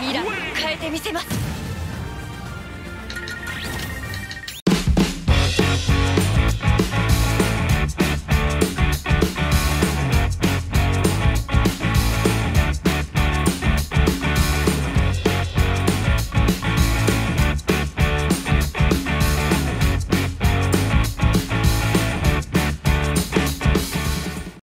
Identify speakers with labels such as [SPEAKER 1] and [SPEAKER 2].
[SPEAKER 1] ミラを変えてみせます。